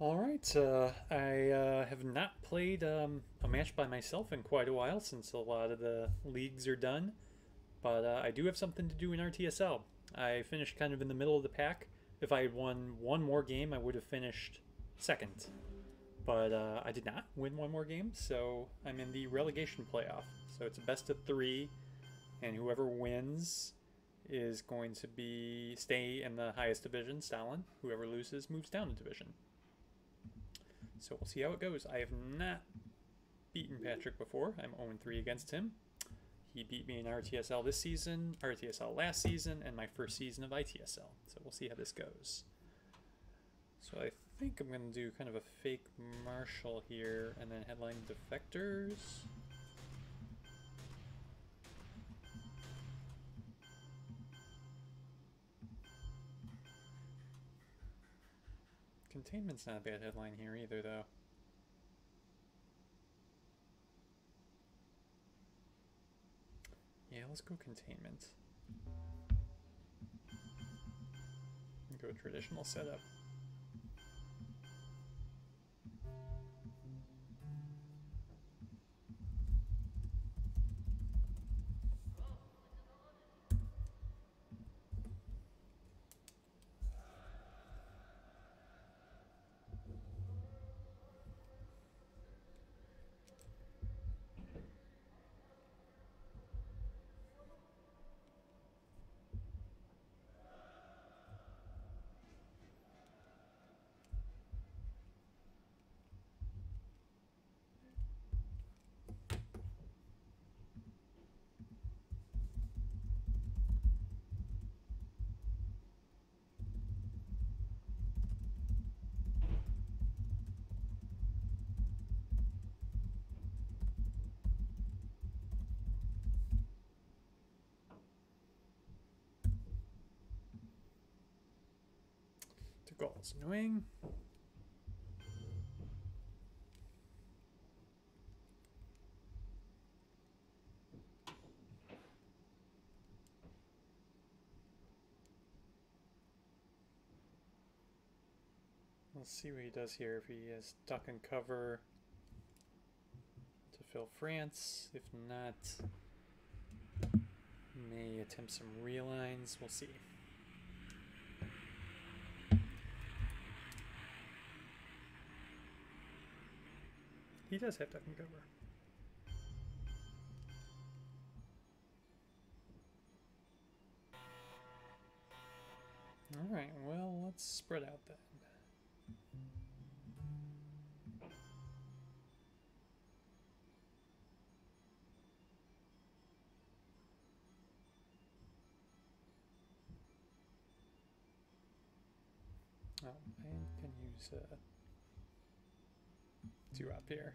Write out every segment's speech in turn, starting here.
All right. Uh, I uh, have not played um, a match by myself in quite a while since a lot of the leagues are done, but uh, I do have something to do in RTSL. I finished kind of in the middle of the pack. If I had won one more game, I would have finished second, but uh, I did not win one more game, so I'm in the relegation playoff. So it's a best of three, and whoever wins is going to be stay in the highest division, Stalin. Whoever loses moves down a division. So we'll see how it goes. I have not beaten Patrick before. I'm 0-3 against him. He beat me in RTSL this season, RTSL last season, and my first season of ITSL. So we'll see how this goes. So I think I'm going to do kind of a fake Marshall here, and then headline defectors. Containment's not a bad headline here either, though. Yeah, let's go containment. Go traditional setup. Two goals. Annoying. Let's see what he does here. If he has duck and cover to fill France. If not, may attempt some relines. We'll see. He does have duck and cover. Alright, well, let's spread out then. Oh, I can use uh, two up here.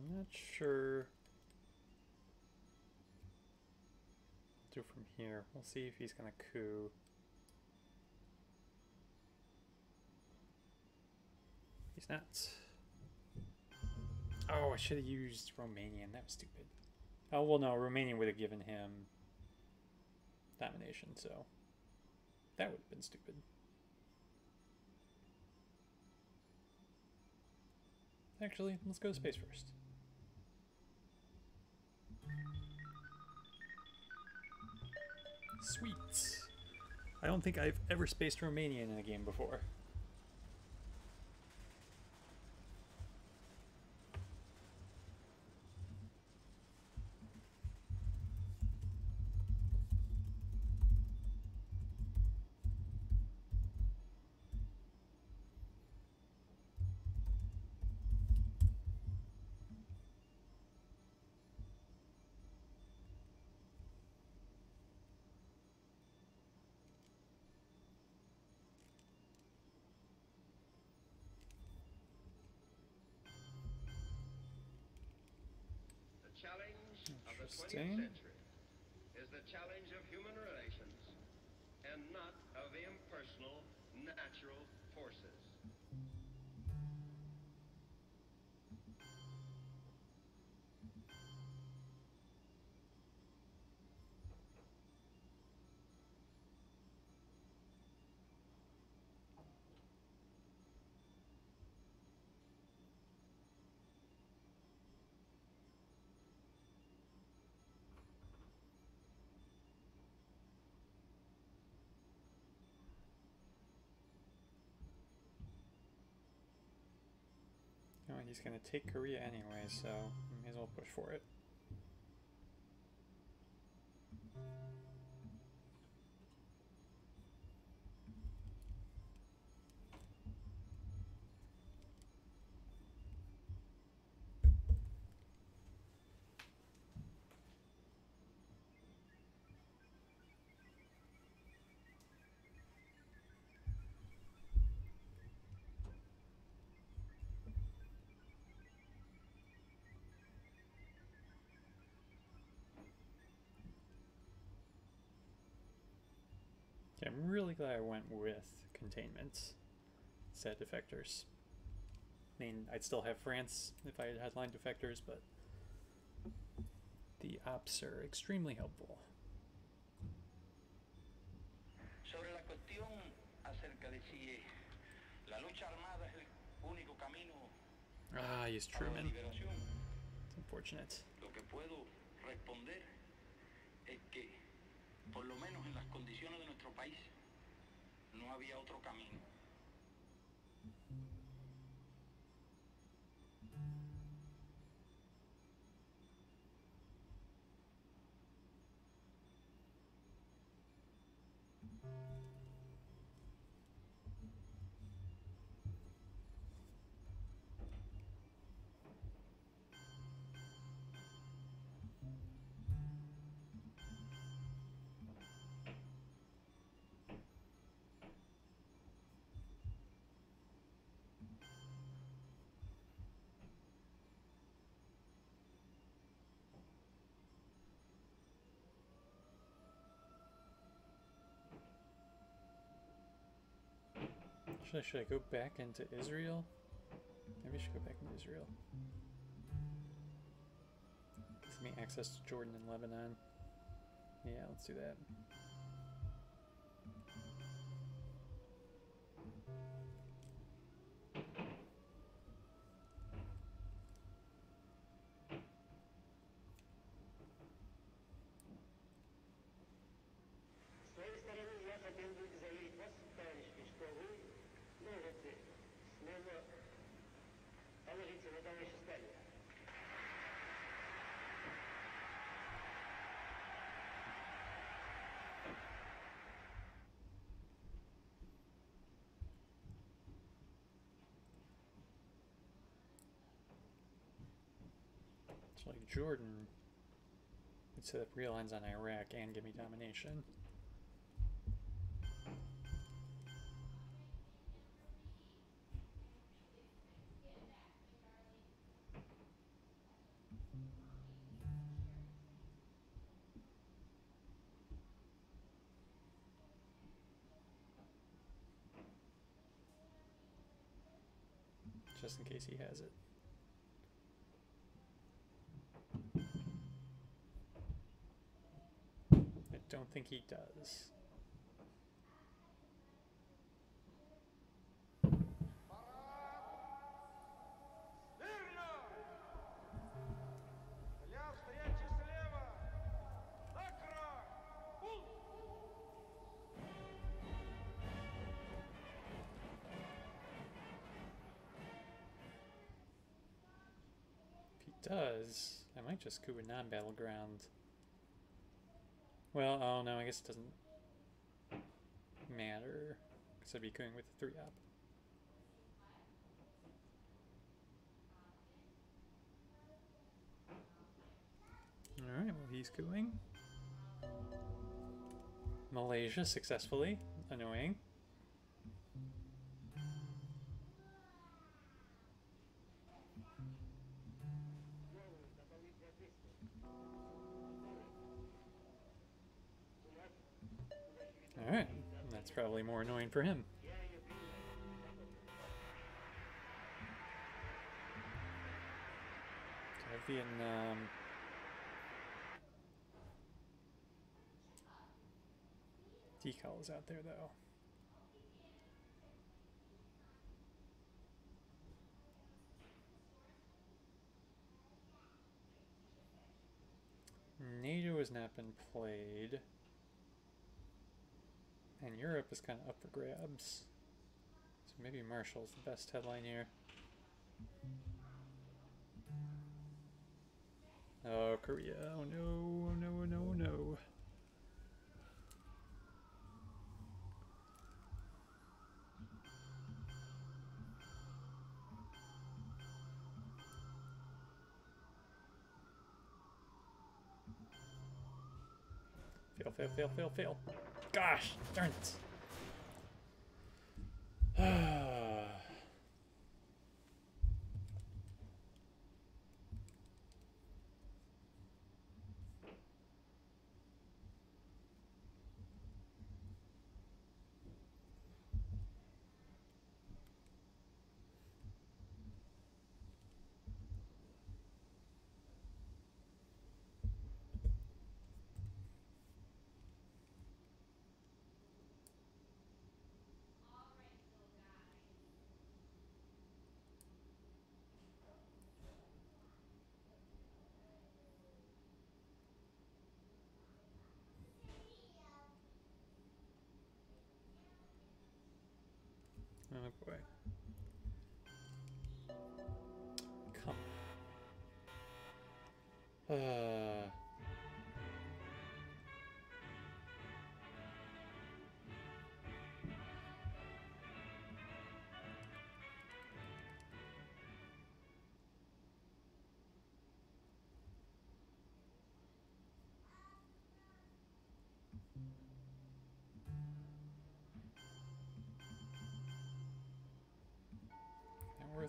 I'm not sure. Do from here. We'll see if he's gonna coup. He's not. Oh, I should have used Romanian. That was stupid. Oh, well, no. Romanian would have given him domination, so that would have been stupid. Actually, let's go to space first. Sweet. I don't think I've ever spaced Romania in a game before. Interesting. He's gonna take Korea anyway, so may as well push for it. Yeah, I'm really glad I went with containment instead of defectors. I mean, I'd still have France if I had had line defectors, but the ops are extremely helpful. Sobre la cuestión acerca de si la lucha armada es el único camino Ah, I used a la Truman. It's unfortunate. lo que puedo responder es que, por lo menos en las condiciones de nuestro país, no había otro camino. Should I, go back into Israel? Maybe I should go back into Israel. Gives me access to Jordan and Lebanon. Yeah, let's do that. It's like Jordan would set up real lines on Iraq and give me domination. Just in case he has it. Don't think he does. does, I might just coup a non-battleground. Well, oh no, I guess it doesn't matter because I'd be going with the three up. Alright, well he's going. Malaysia successfully. Annoying. That's probably more annoying for him. Vietnam. Decol is out there though. NATO has not been played. And Europe is kind of up for grabs. So maybe Marshall's the best headline here. Oh, Korea. Oh no, no, no, no. Fail, fail, fail, fail, fail. Gosh, darn it. Oh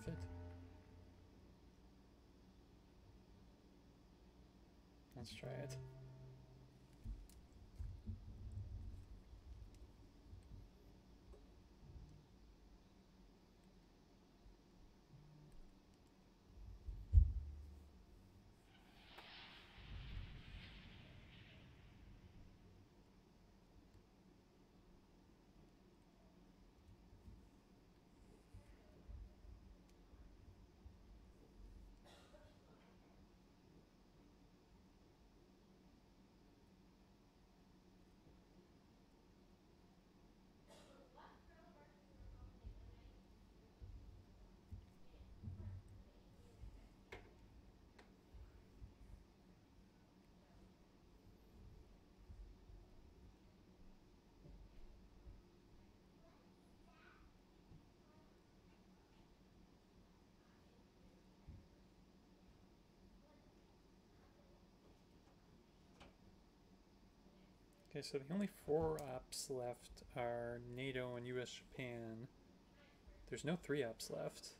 worth it. Let's try it. Okay, so the only four ops left are NATO and US Japan. There's no three ops left.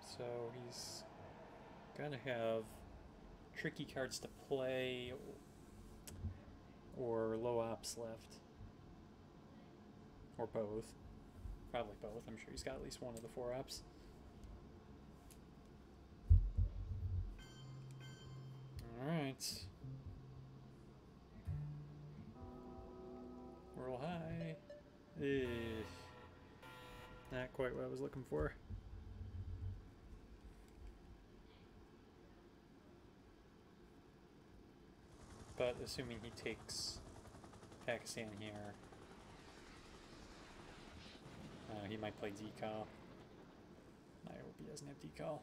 So he's gonna have tricky cards to play or low ops left. Or both. Probably both. I'm sure he's got at least one of the four ops. Alright. Roll high. Eh. Not quite what I was looking for. But assuming he takes Pakistan here, he might play decol. I hope he doesn't have decol.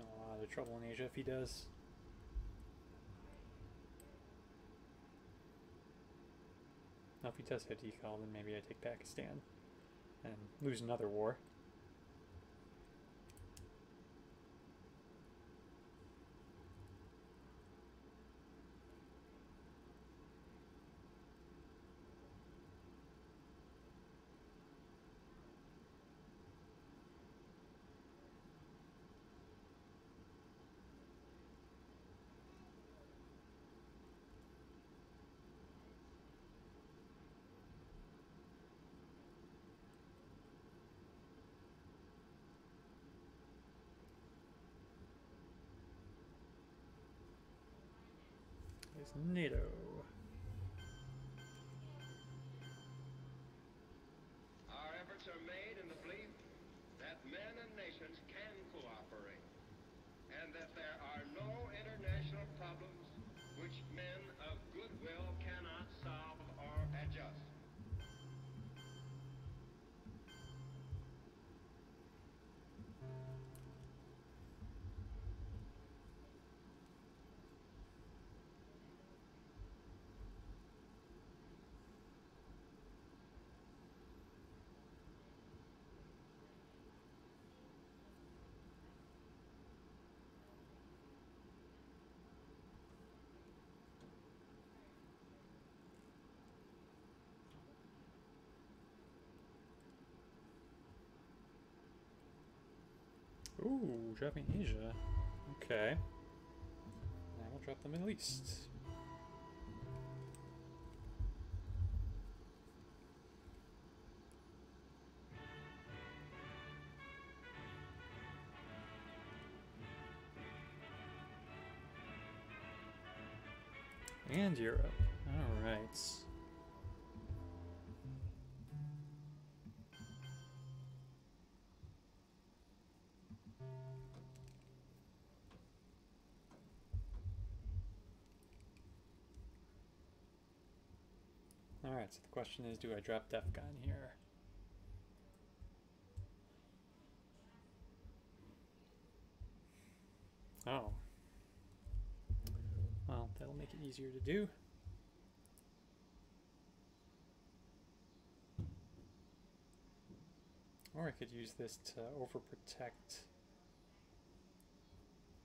A lot trouble in Asia if he does. Now if he does have decol, then maybe I take Pakistan and lose another war. Is NATO. Ooh, dropping Asia. Okay. Now we'll drop the Middle East. And Europe. So the question is do I drop Defcon here? Oh. Well, that'll make it easier to do. Or I could use this to overprotect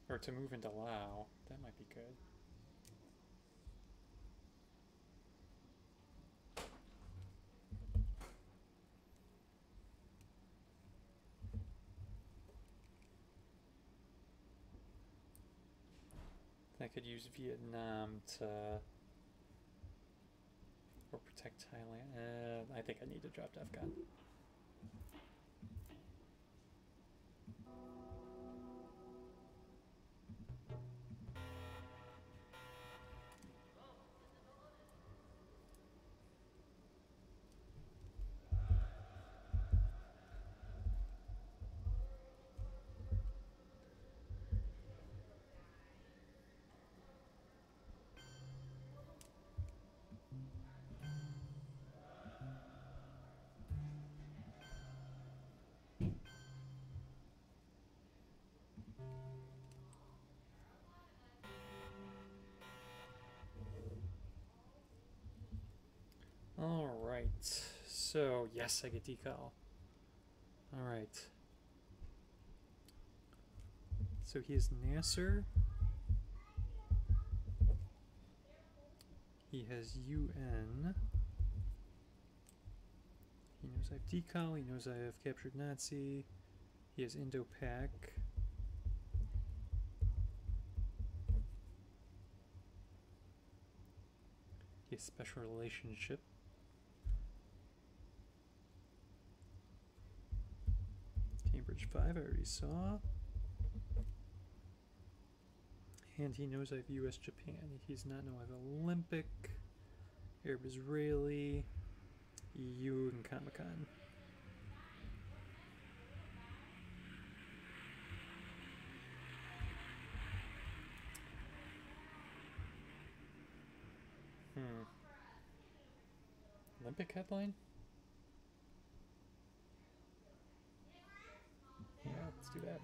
or to move into Lao. That might be good. Could use Vietnam to or protect Thailand. Uh, I think I need to drop Afghan. Alright, so yes, I get decol. Alright. So he has Nasser. He has UN. He knows I have decol, he knows I have captured Nazi. He has Indo-Pak. He has special relationship. 5 I already saw. And he knows I have U.S. Japan. He's not know I have Olympic, Arab Israeli, EU, and Comecon. Hmm. Olympic headline? Do that.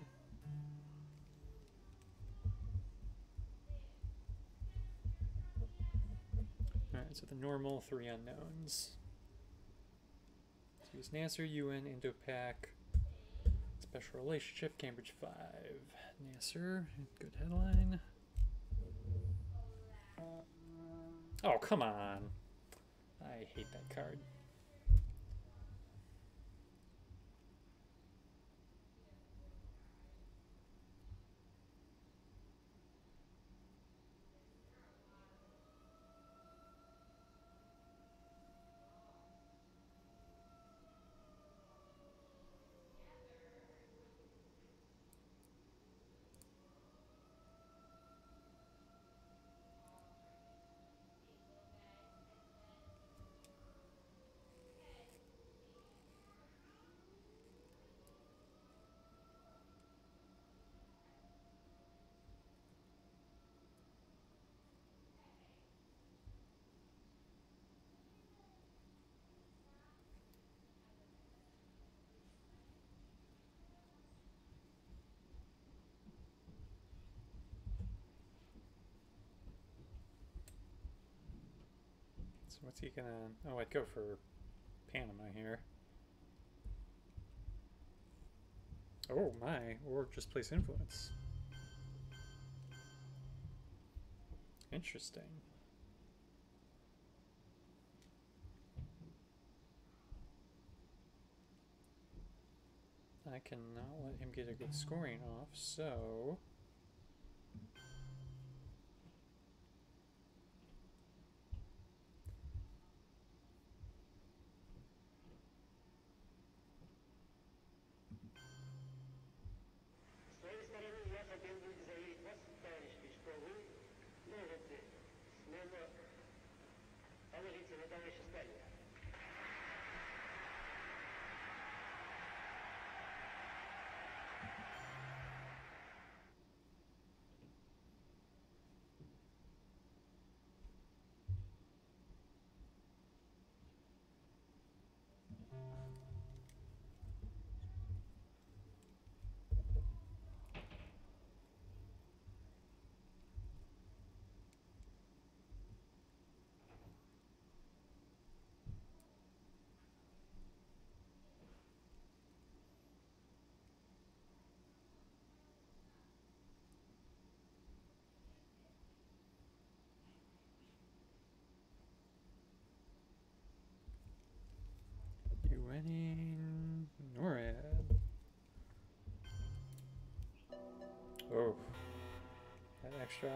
Alright, so the normal three unknowns. Let's use Nasser, UN, Indo-Pak, Special Relationship, Cambridge 5. Nasser, good headline. Oh, come on. I hate that card. What's he gonna? Oh, I'd go for Panama here. Oh my, or just place influence. Interesting. I cannot let him get a good scoring off, so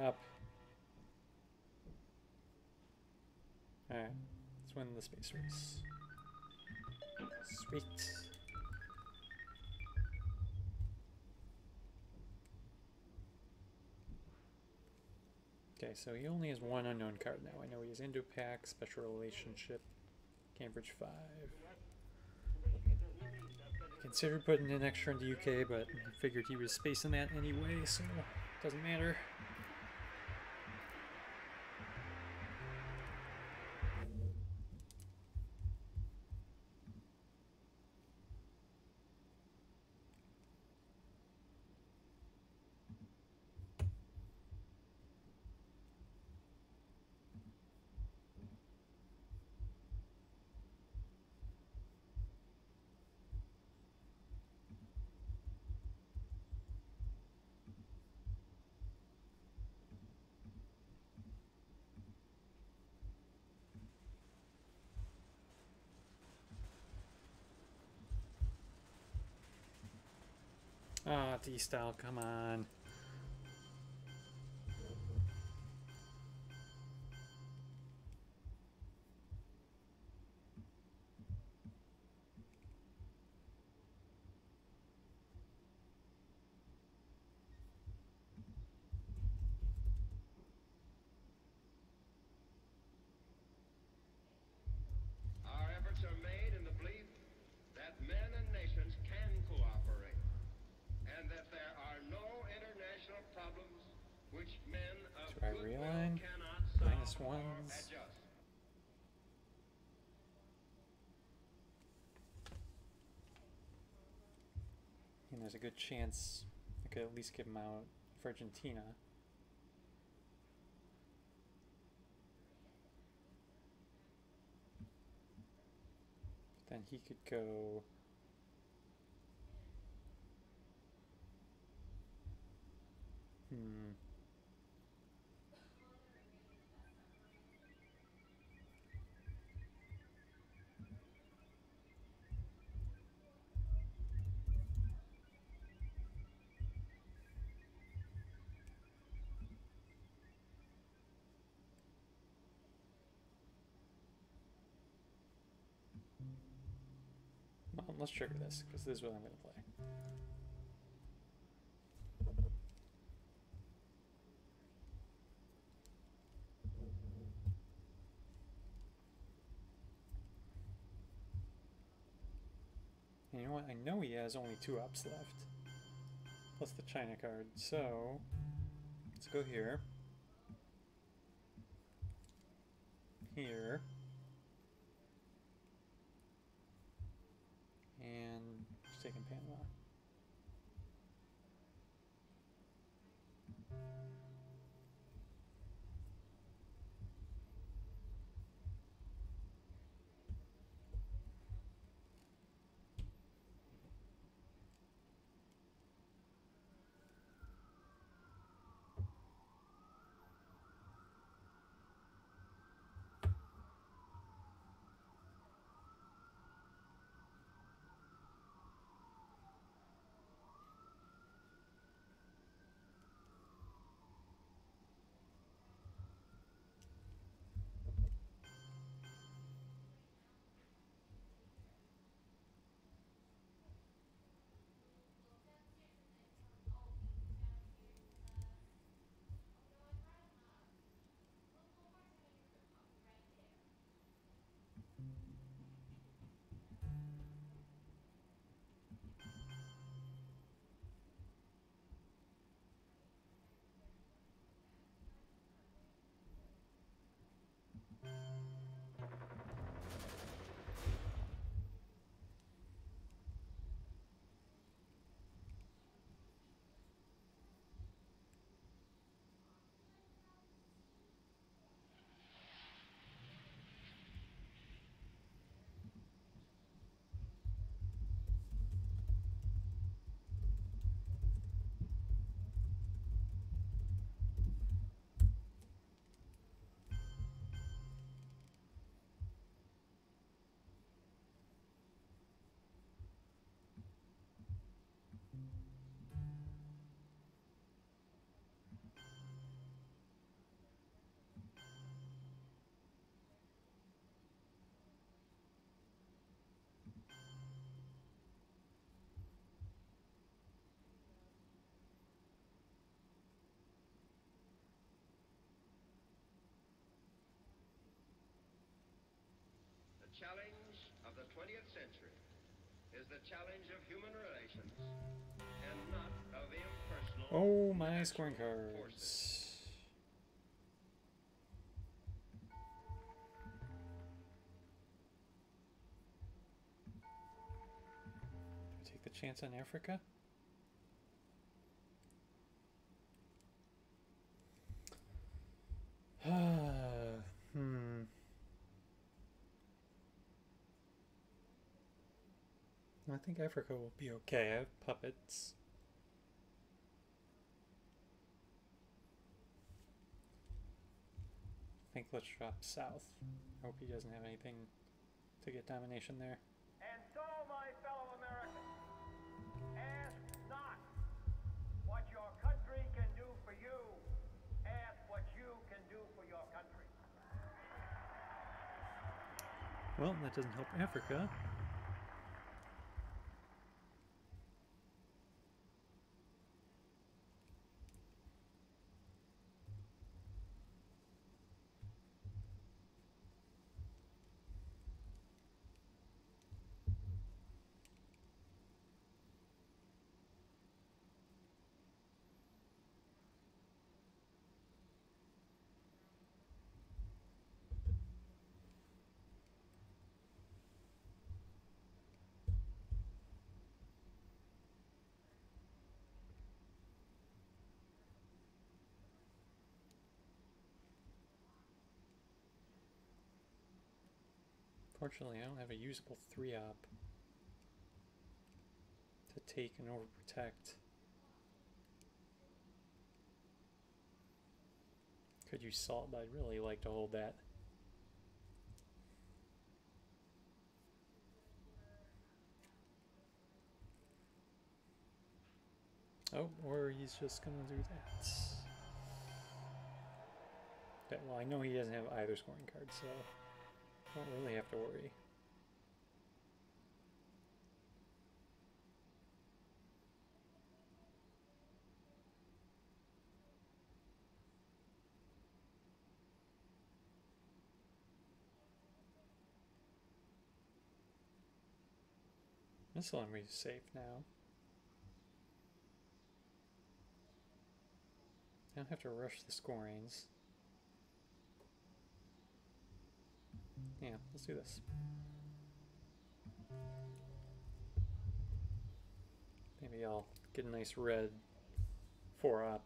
up. Alright, let's win the space race. Sweet. Okay, so he only has one unknown card now. I know he has Indo-Pak, Special Relationship, Cambridge 5. I Considered putting an extra into UK, but I figured he was spacing that anyway, so it doesn't matter. Ah, De-Stal, come on. There's a good chance I could at least give him out for Argentina. Then he could go. Hmm. Well, let's trigger this because this is what I'm going to play. You know what? I know he has only two ups left. Plus the China card. So, let's go here. Here. And taking Panama. The challenge of human relations and not of impersonal. Oh, my scoring cards. forces. Take the chance on Africa. hmm. I think Africa will be okay. I have puppets. I think let's drop south. I Hope he doesn't have anything to get domination there. And so, my fellow Americans, ask not what your country can do for you. Ask what you can do for your country. Well, that doesn't help Africa. Fortunately, I don't have a usable 3 op to take and overprotect. Could use salt, but I'd really like to hold that. Oh, or he's just gonna do that. Okay, well I know he doesn't have either scoring card, so don't really have to worry. This one we safe now. I don't have to rush the scorings. Yeah, let's do this. Maybe I'll get a nice red 4-up.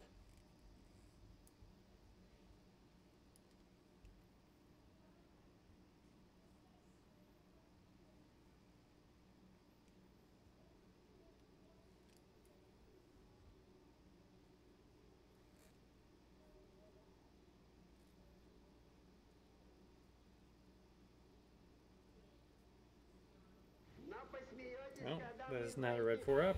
That is not a red 4 up.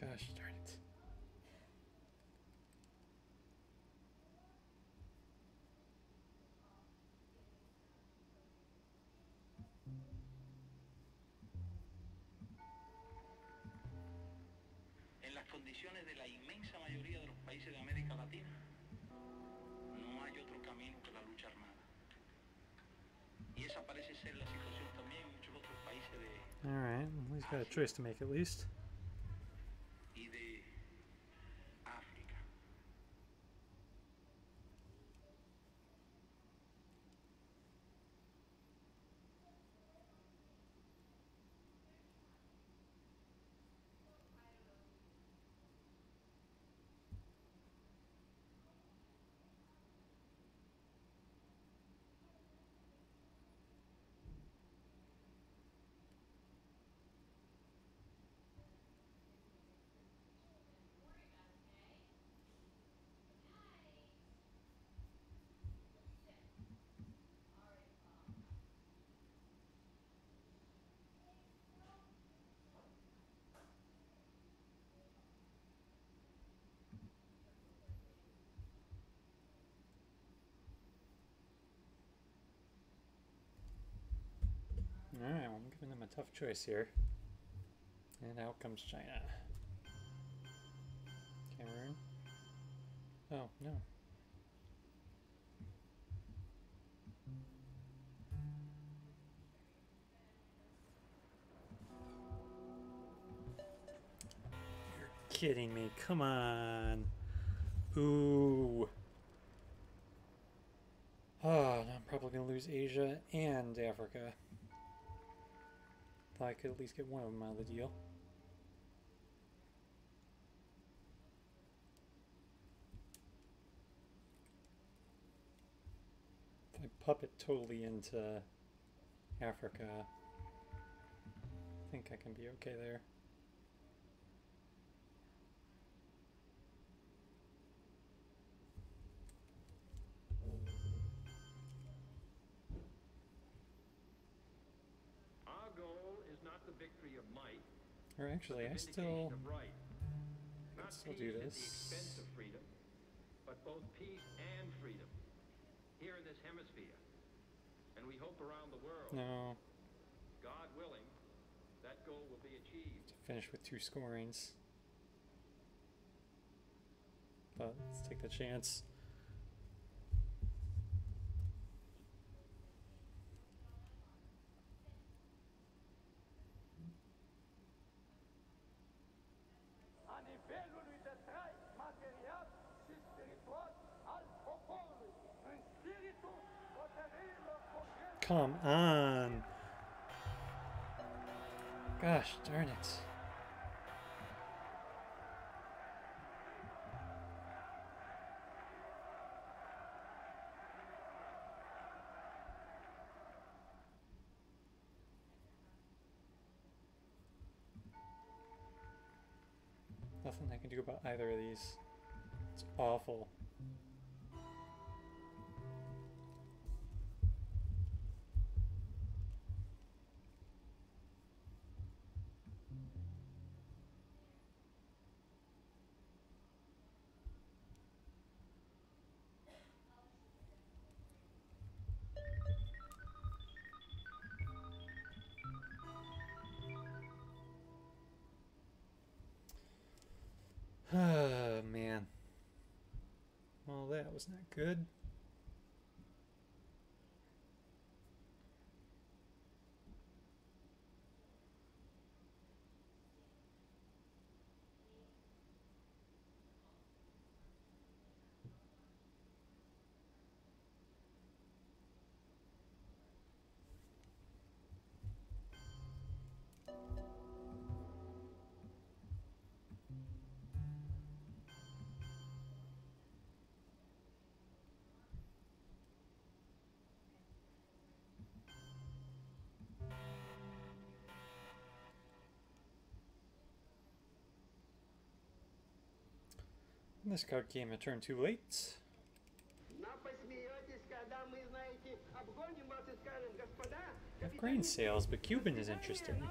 Gosh darn it. Condiciones de la inmensa mayoría de los países de América Latina, no hay otro camino que la lucha armada. Y esa parece ser la situación también en muchos otros países de, Alright, well, he's got a choice to make at least. Alright, well, I'm giving them a tough choice here. And out comes China. Cameroon. Oh, no. You're kidding me. Come on. Ooh. Oh, I'm probably going to lose Asia and Africa. Thought I could at least get one of them out of the deal. If I puppet totally into Africa, I think I can be okay there. Or actually, I still. right. Not still peace do at the this. of freedom, but both peace and freedom here in this hemisphere. And we hope around the world, No, God willing, that goal will be achieved. to finish with two scorings. But let's take the chance. Come on. Gosh darn it. Nothing I can do about either of these. It's awful. Well, that was This card came a turn too late. I have grain sales, but Cuban is interesting.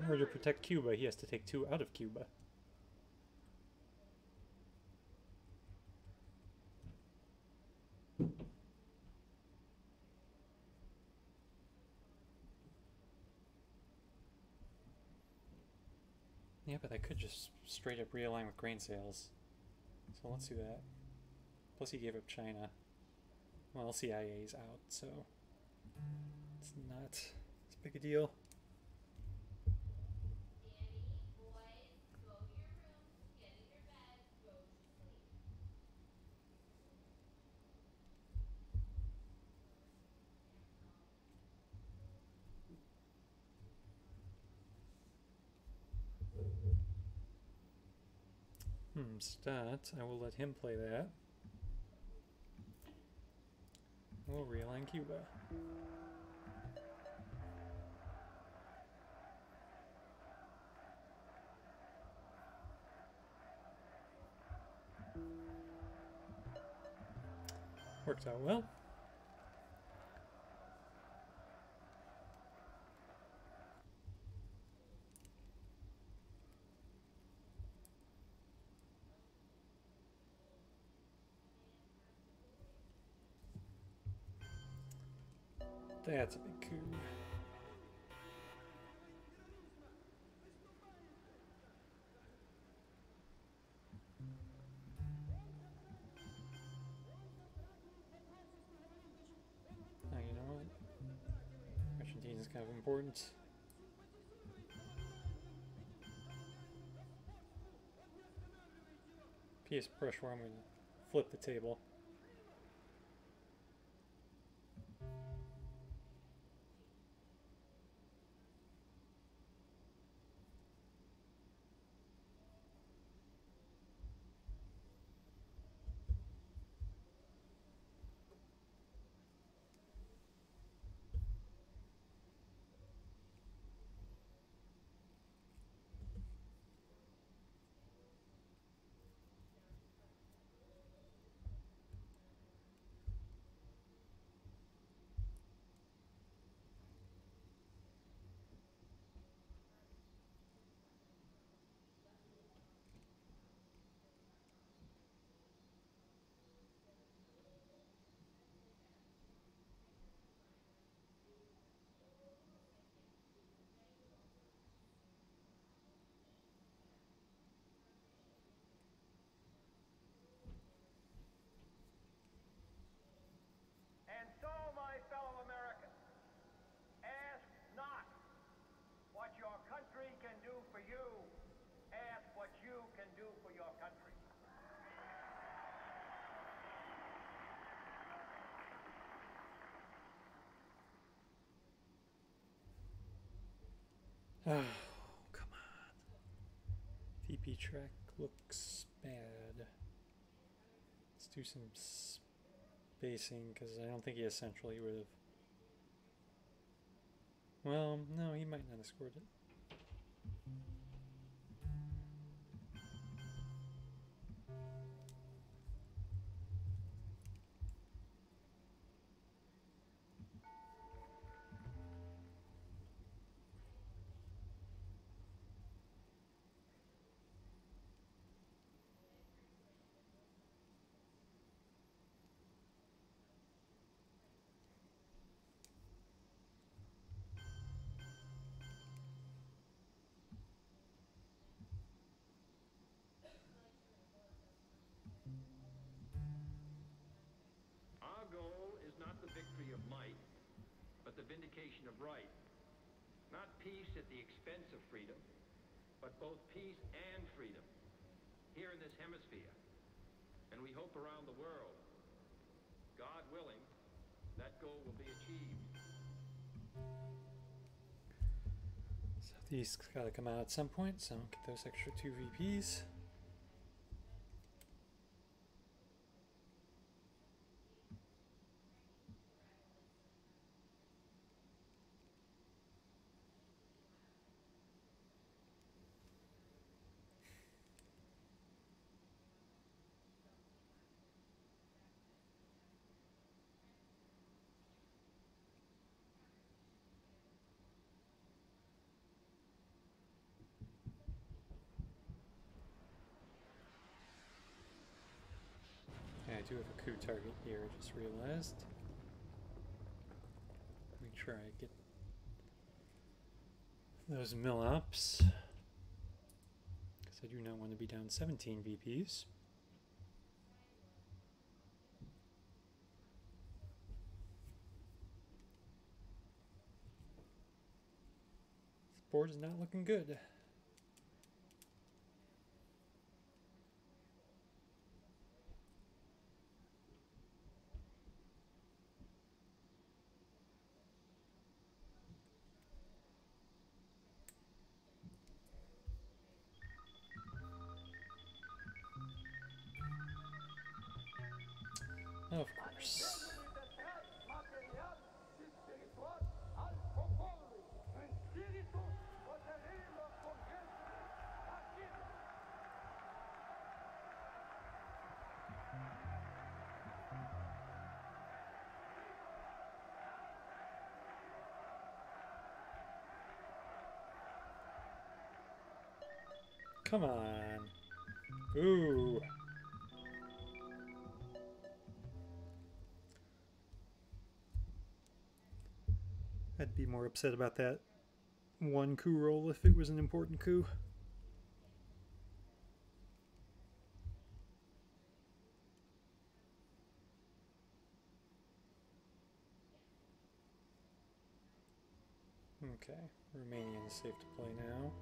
In order to protect Cuba, he has to take two out of Cuba. Could just straight up realign with grain sales. So let's do that. Plus he gave up China. Well, CIA's out, so it's not as big a deal. Hmm, stat. I will let him play that. We'll realign Cuba. Worked out well. That's a big coup. Now you know what? Argentina is kind of important. PS pressure, I'm going to flip the table. Oh, come on. VP track looks bad. Let's do some spacing because I don't think he has central. He would have. Well, no, he might not have scored it. Of might, but the vindication of right. Not peace at the expense of freedom, but both peace and freedom here in this hemisphere. And we hope around the world. God willing, that goal will be achieved. Southeast gotta come out at some point, so get those extra two VPs. Do have a coup target here, I just realized. Make sure I get those mill ups. Because I do not want to be down 17 VPs. This board is not looking good. Come on. Ooh. I'd be more upset about that one coup roll if it was an important coup. Okay, Romanian is safe to play now.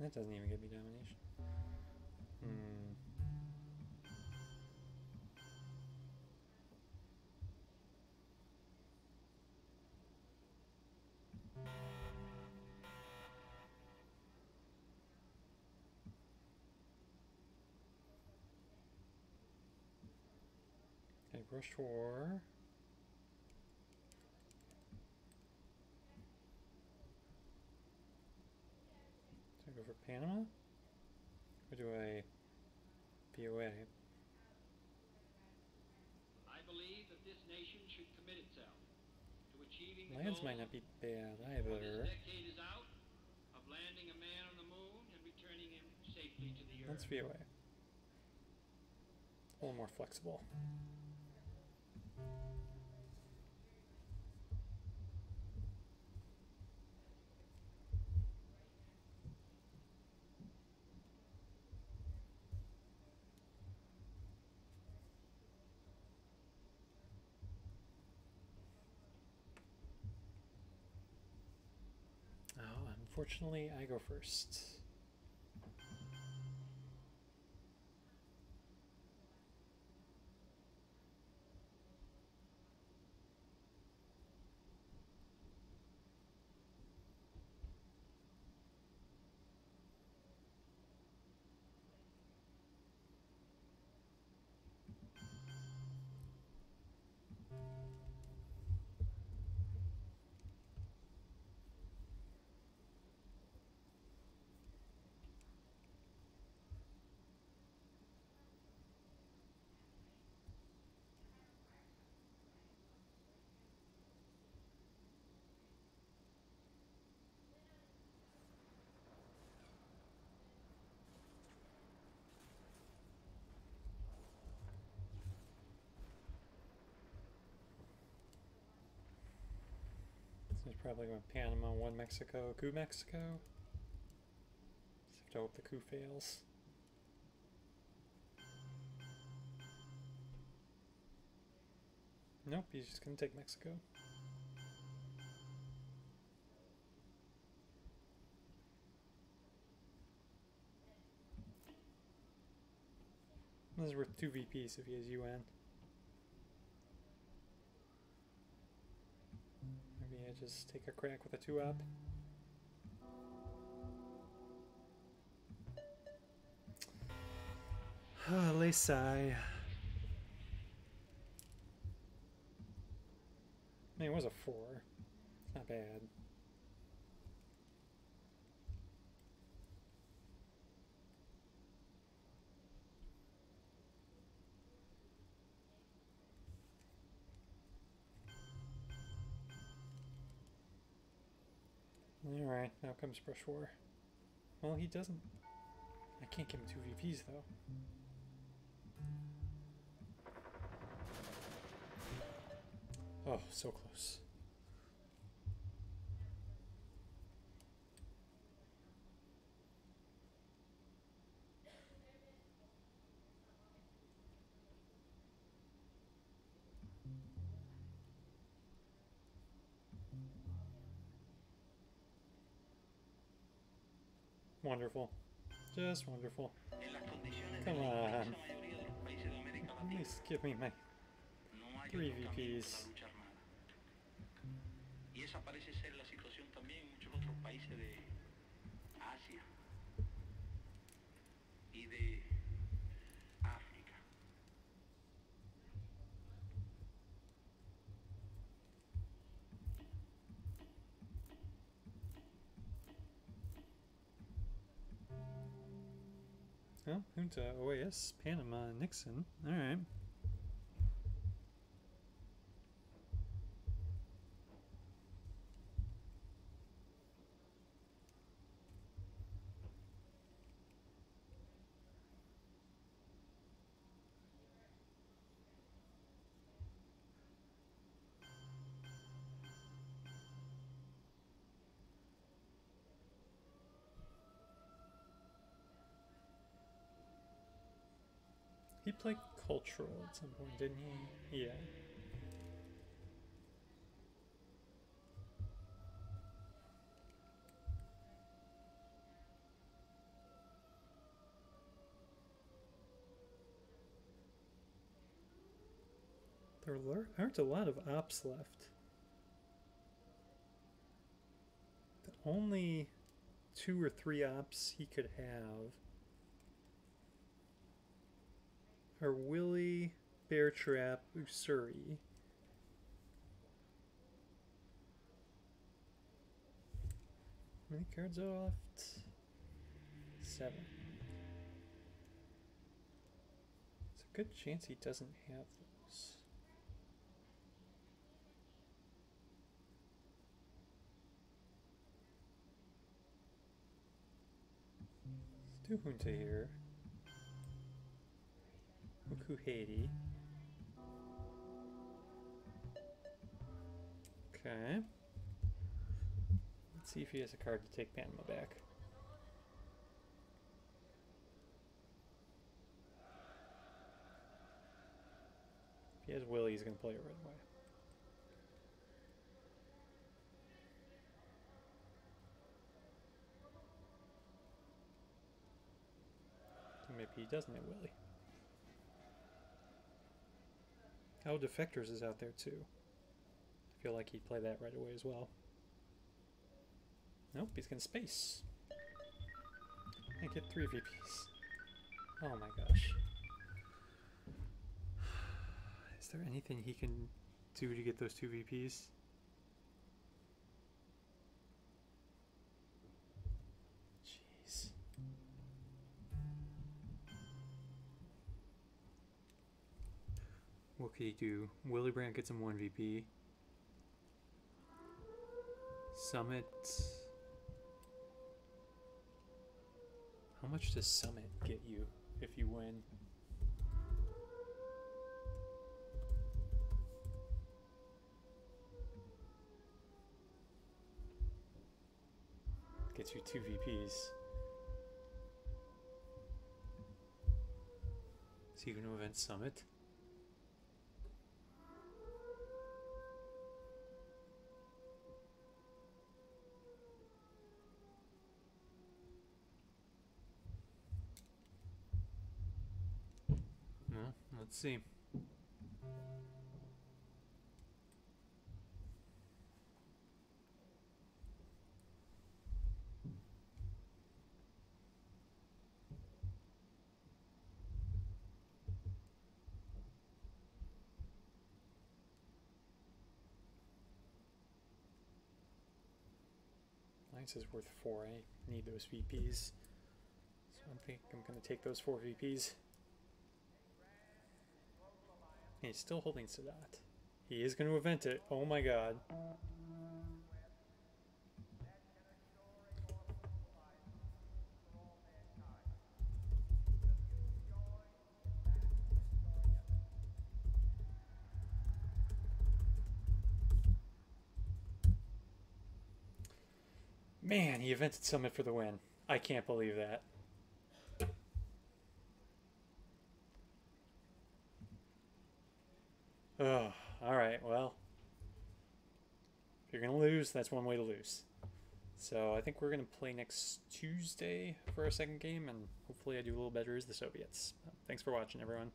That doesn't even give me domination. Hmm. Okay, brush four. Do I go for Panama? Or do I VOA? I believe that this nation should commit itself to achieving Lands might not be bad either. decade is out of landing a man on the moon and returning him safely to the Let's earth. VOA. A little more flexible. Oh, unfortunately, I go first. So it's probably going Panama, one Mexico, coup Mexico. Just have to hope the coup fails. Nope, he's just gonna take Mexico. This is worth two VPs if he has UN. Maybe I just take a crack with a two up. Ah, Lesai. I mean, it was a four. It's not bad. Alright, now comes brush four. Well, he doesn't. I can't give him two VPs though. Oh, so close. Wonderful. Just wonderful. Come on. At least give me my three VPs. Y esa parece ser la situación también en muchos otros países de Oh, Junta, OAS, Panama, Nixon. Alright. He cultural at some point, didn't he? Yeah. There aren't a lot of ops left. The only two or three ops he could have are Willy Bear Trap, Ussuri. How many cards are left? Seven. It's a good chance he doesn't have those. Let's here. Ukuhedi. Okay. Let's see if he has a card to take Panama back. If he has Willy, he's going to play it right away. Maybe he doesn't have Willy. Oh, Defectors is out there too. I feel like he'd play that right away as well. Nope, he's gonna space. I get three VPs. Oh my gosh. Is there anything he can do to get those two VPs? What could he do? Willy Brandt gets him one VP. Summit. How much does Summit get you if you win? Gets you two VPs. He going to event Summit? Let's see. Is worth four. I need those VPs. So I think I'm going to take those four VPs. He's still holding Sadat. He is going to event it. Oh my god. Man, he evented Summit for the win. I can't believe that. Oh, all right. Well, if you're gonna lose, that's one way to lose. So I think we're gonna play next Tuesday for our second game, and hopefully I do a little better as the Soviets. Thanks for watching, everyone.